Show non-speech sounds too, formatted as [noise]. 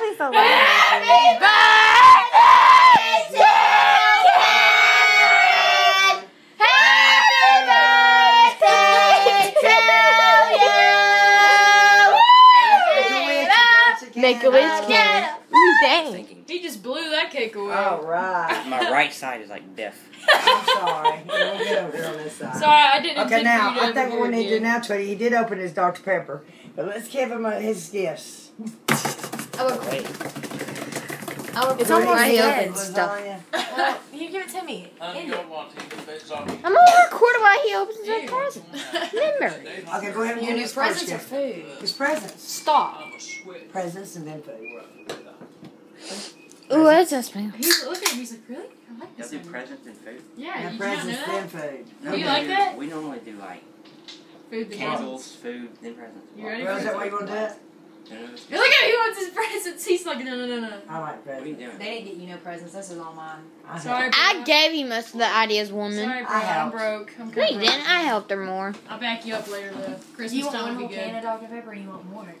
Happy birthday to Karen! Happy birthday to you! Make a wish, Karen. Dang. He just blew that cake away. All right. My right side is like deaf. I'm sorry. We'll get over on this side. Sorry, I didn't. Okay, now I think what we need to do now, Tweety, he did open his Dr Pepper, but let's give him uh, his gifts. I would Wait. I would It's put it almost right dead. open stuff. Well, [laughs] you give it to me. Uh, I End don't it. want to eat the lasagna. I'm gonna record while he opens his Ew. present. [laughs] Remember. Okay, go ahead and Your new his presents are food. His presents. Stop. I'm a sweat. Presents and then food. Ooh, what is that smell? He's look at him. He's like, really? I like Y'all this. do presents and food? Yeah, And you did not know presents, that? then food. You like do- that? We normally do like Food the candles, food, then presents. You ready Well, is that what you want to do? It? No, no, Look at him. He wants his presents. He's like, no, no, no, no. I like What are you presents. doing? They didn't get you no presents. This is all mine. I Sorry, bro. I gave you most of the ideas, woman. Sorry, bro. I I'm helped. broke. I'm No, kinda you broke. didn't. I helped her more. I'll back you up later, though. Do Christmas you want time one will whole be good. can of Dr Pepper, or you want more?